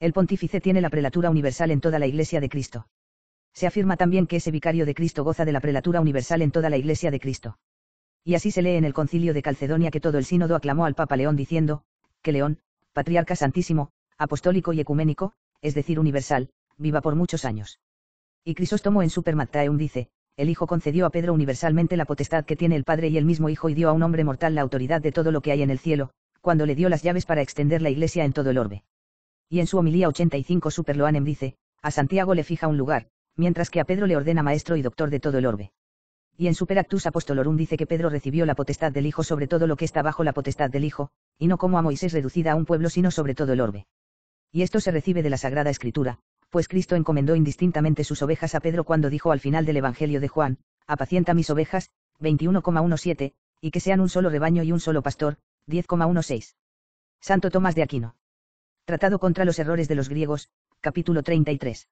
El pontífice tiene la prelatura universal en toda la Iglesia de Cristo. Se afirma también que ese vicario de Cristo goza de la prelatura universal en toda la Iglesia de Cristo. Y así se lee en el concilio de Calcedonia que todo el sínodo aclamó al Papa León diciendo, que León, patriarca santísimo, apostólico y ecuménico, es decir, universal, viva por muchos años. Y Crisóstomo en Super dice, el Hijo concedió a Pedro universalmente la potestad que tiene el Padre y el mismo Hijo y dio a un hombre mortal la autoridad de todo lo que hay en el cielo, cuando le dio las llaves para extender la iglesia en todo el orbe. Y en su homilía 85 Super Loanem dice, a Santiago le fija un lugar, mientras que a Pedro le ordena maestro y doctor de todo el orbe. Y en Super Actus Apostolorum dice que Pedro recibió la potestad del Hijo sobre todo lo que está bajo la potestad del Hijo, y no como a Moisés reducida a un pueblo sino sobre todo el orbe. Y esto se recibe de la Sagrada Escritura, pues Cristo encomendó indistintamente sus ovejas a Pedro cuando dijo al final del Evangelio de Juan, apacienta mis ovejas, 21,17, y que sean un solo rebaño y un solo pastor, 10,16. Santo Tomás de Aquino. Tratado contra los errores de los griegos, capítulo 33.